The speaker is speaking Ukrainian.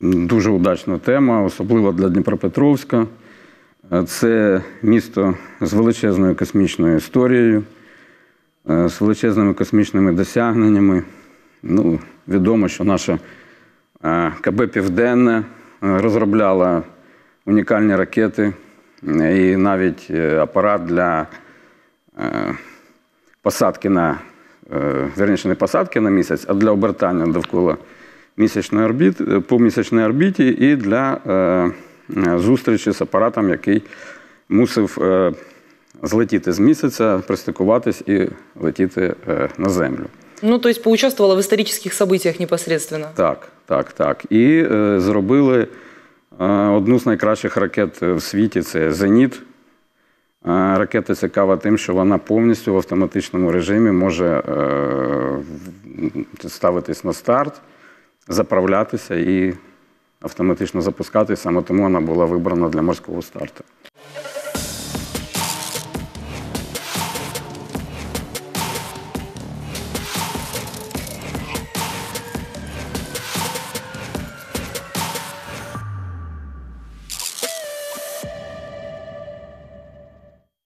Дуже удачна тема, особливо для Дніпропетровська. Е, Це місто з величезною космічною історією, е, з величезними космічними досягненнями. Ну, відомо, що наша е, КБ Південне розробляла унікальні ракети і навіть апарат для посадки на, е, вірніше, не посадки на місяць, а для обертання довкола місячної орбіти, е, по місячній орбіті і для е, е, зустрічі з апаратом, який мусив злетіти з місяця, пристикуватись і летіти на землю. Ну, то есть поучаствовала в исторических событиях непосредственно. Так, так, так. І зробили одну з найкращих ракет в світі це Зеніт. Ракета цікава тим, що вона повністю в автоматичному режимі може ставитись на старт, заправлятися і автоматично запускатись. Саме тому вона була вибрана для морського старту.